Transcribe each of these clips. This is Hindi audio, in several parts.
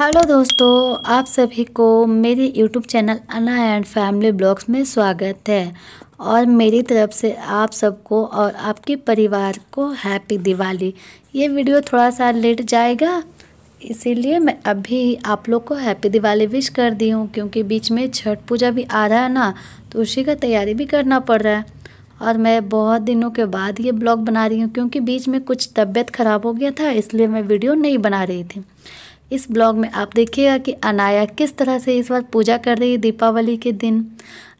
हेलो दोस्तों, आप सभी को मेरे YouTube channel Ana and family vlogs में स्वागत है। और मेरी तरफ़ से आप सबको और आपके परिवार को हैप्पी दिवाली ये वीडियो थोड़ा सा लेट जाएगा, इसीलिए मैं अभी आप लोग को हैप्पी दिवाली विश कर दी हूँ, क्योंकि बीच में छठ पूजा भी आ रहा है ना तो उसी का तैयारी भी करना पड़ रहा है। और मैं बहुत दिनों के बाद ये ब्लॉग बना रही हूँ, क्योंकि बीच में कुछ तबीयत ख़राब हो गया था, इसलिए मैं वीडियो नहीं बना रही थी। इस ब्लॉग में आप देखिएगा कि अनाया किस तरह से इस बार पूजा कर रही है दीपावली के दिन।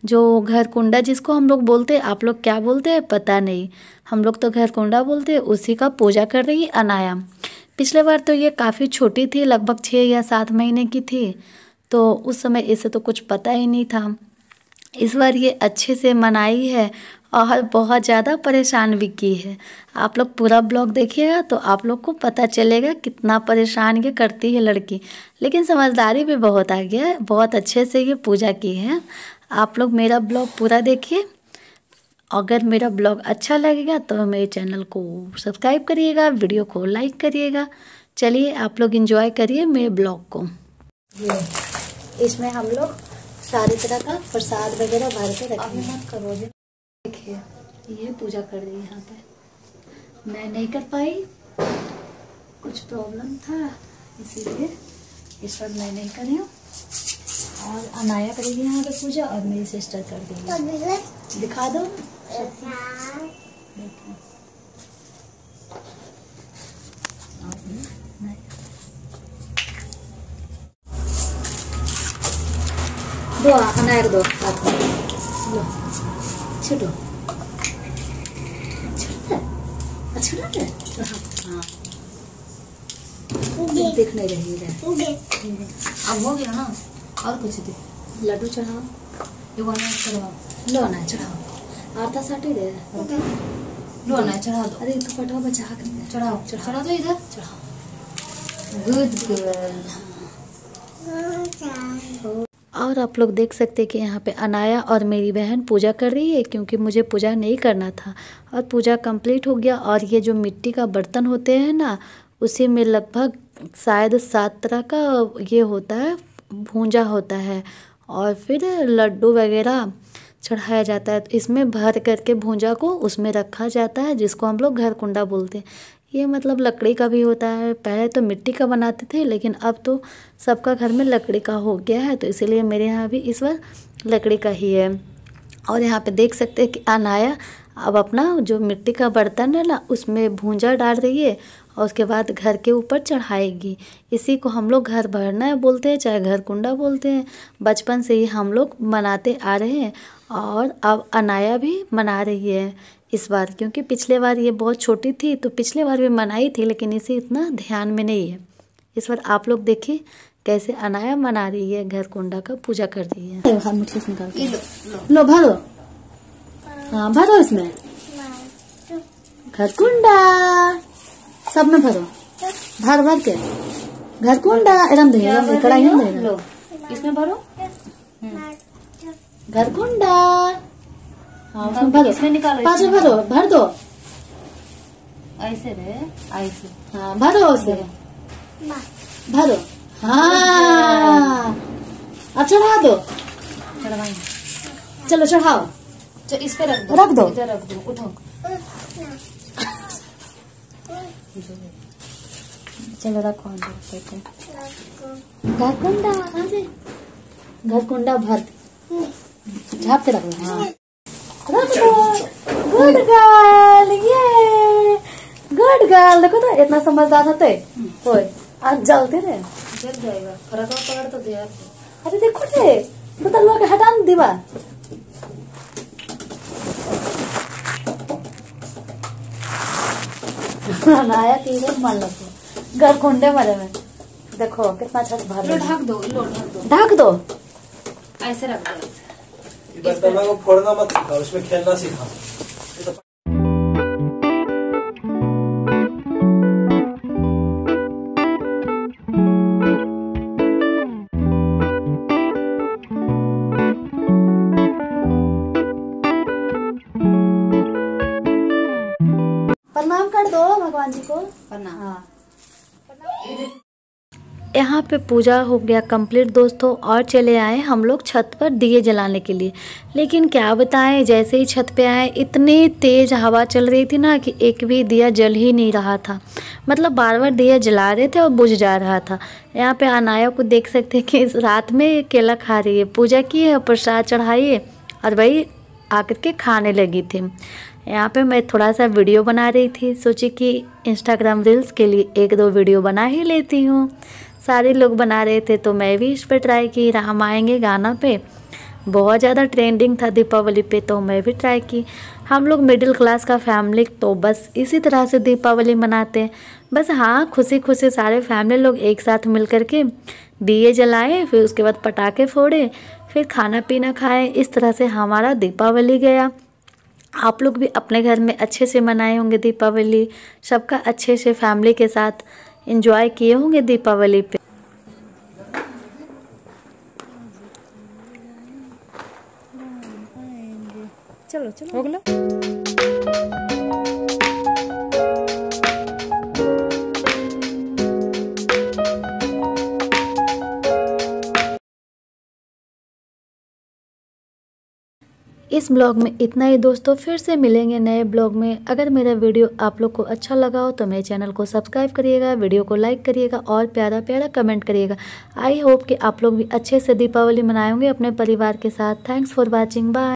जो घर कुंडा जिसको हम लोग बोलते हैं, आप लोग क्या बोलते हैं? पता नहीं। हम लोग तो घर कुंडा बोलते हैं, उसी का पूजा कर रही है अनाया। पिछले बार तो ये काफ़ी छोटी थी, लगभग छः या सात महीने की थी तो उस समय इसे तो कुछ पता ही नहीं था। इस बार ये अच्छे से मनाई है और बहुत ज़्यादा परेशान भी की है। आप लोग पूरा ब्लॉग देखिएगा तो आप लोग को पता चलेगा कितना परेशान ये करती है लड़की। लेकिन समझदारी भी बहुत आ गया है, बहुत अच्छे से ये पूजा की है। आप लोग मेरा ब्लॉग पूरा देखिए। अगर मेरा ब्लॉग अच्छा लगेगा तो मेरे चैनल को सब्सक्राइब करिएगा, वीडियो को लाइक करिएगा। चलिए आप लोग इन्जॉय करिए मेरे ब्लॉग को। इसमें हम लोग सारी तरह का प्रसाद वगैरह भर के रखेंगे। देखिए ये पूजा कर रही है यहाँ पे। मैं नहीं कर पाई। कुछ प्रॉब्लम था इसीलिए इस पर मैं नहीं करी हूँ। और अनाया करेगी यहाँ पे पूजा और मेरी सिस्टर कर देगी। दिखा दो। दो अनाया दो लो। छोटो अच्छा है दिख नहीं रही है अब हो गया ना और कुछ दे लड्डू चढ़ाओ अनाज चढ़ाओ लो ना चढ़ाओ आरता साटे दे लो चढ़ा दो अरे तू पटाओ बचा कर चढ़ाओ चढ़ा दो इधर चढ़ाओ गुड गर्ल और आप लोग देख सकते हैं कि यहाँ पे अनाया और मेरी बहन पूजा कर रही है क्योंकि मुझे पूजा नहीं करना था। और पूजा कंप्लीट हो गया और ये जो मिट्टी का बर्तन होते हैं ना, उसी में लगभग शायद सात तरह का ये होता है, भूंजा होता है। और फिर लड्डू वगैरह चढ़ाया जाता है। इसमें भर करके भूंजा को उसमें रखा जाता है, जिसको हम लोग घर कुंडा बोलते हैं। ये मतलब लकड़ी का भी होता है। पहले तो मिट्टी का बनाते थे, लेकिन अब तो सबका घर में लकड़ी का हो गया है तो इसीलिए मेरे यहाँ भी इस बार लकड़ी का ही है। और यहाँ पे देख सकते हैं कि अनाया, अब अपना जो मिट्टी का बर्तन है ना, उसमें भूंजा डाल रही है और उसके बाद घर के ऊपर चढ़ाएगी। इसी को हम लोग घर भरना बोलते हैं, चाहे घर कुंडा बोलते हैं। बचपन से ही हम लोग मनाते आ रहे हैं। और अब अनाया भी मना रही है इस बार क्योंकि पिछले बार ये बहुत छोटी थी तो पिछले बार भी मनाई थी लेकिन इसे इतना ध्यान में नहीं है। इस बार आप लोग देखिए कैसे अनाया मना रही है घर कुंडा का पूजा कर रही है। हाँ निकाल लो भरो हाँ भरो इसमें। घर कुंडा। सब में भरो। भर भर के। घर कुंडा एकदम दे कढ़ाई में दे इसमें भरो। घर कुंडा हाँ उसमें भरो। इसमें निकालो पाँच में भरो भर दो। ऐसे रे ऐसे। हाँ भरो उसे। भरो। हाँ। अब चढ़ा दो। चलो चढ़ाओ। तो इस पे रख दो। रख दो। इधर रख दो उठो। चलो रखो घर कुंडा घर कुंडा भर। झाप के रखो हाँ रख दो गुड गर्ल ये गुड गर्ल देखो तो इतना समझदार होते होय आज जलते रे जल जाएगा फरक पकड़ तो दिया अरे देखो रे बोतलवा के हटा दीवा नया तीन मन लगो घर कुंडे मरे में देखो कितना अच्छा भर ढक दो ढक दो ढक दो ऐसे रख दो ऐसे बर्तनों को फोड़ना मत सिखाओ उसमें खेलना सिखाओ तो प्रणाम कर दो भगवान जी को। प्रणाम। हाँ। यहाँ पे पूजा हो गया कंप्लीट दोस्तों, और चले आए हम लोग छत पर दिए जलाने के लिए। लेकिन क्या बताएँ, जैसे ही छत पे आए, इतनी तेज़ हवा चल रही थी ना कि एक भी दिया जल ही नहीं रहा था। मतलब बार बार दिया जला रहे थे और बुझ जा रहा था। यहाँ पे अनाया को देख सकते हैं कि रात में केला खा रही है। पूजा की है प्रसाद चढ़ाइए और वही आकर के खाने लगी थी। यहाँ पे मैं थोड़ा सा वीडियो बना रही थी। सोची कि इंस्टाग्राम रील्स के लिए एक दो वीडियो बना ही लेती हूँ। सारे लोग बना रहे थे तो मैं भी इस पर ट्राई की। राम आएँगे गाना पे। बहुत ज़्यादा ट्रेंडिंग था दीपावली पे तो मैं भी ट्राई की। हम लोग मिडिल क्लास का फैमिली तो बस इसी तरह से दीपावली मनाते हैं। बस हाँ खुशी खुशी सारे फैमिली लोग एक साथ मिल कर के दिए जलाए, फिर उसके बाद पटाखे फोड़े, फिर खाना पीना खाए, इस तरह से हमारा दीपावली गया। आप लोग भी अपने घर में अच्छे से मनाए होंगे दीपावली। सबका अच्छे से फैमिली के साथ इंजॉय किए होंगे दीपावली पे। चलो चलो। इस ब्लॉग में इतना ही दोस्तों, फिर से मिलेंगे नए ब्लॉग में। अगर मेरा वीडियो आप लोग को अच्छा लगा हो तो मेरे चैनल को सब्सक्राइब करिएगा, वीडियो को लाइक करिएगा और प्यारा प्यारा कमेंट करिएगा। आई होप कि आप लोग भी अच्छे से दीपावली मनाएँगे अपने परिवार के साथ। Thanks for watching. बाय।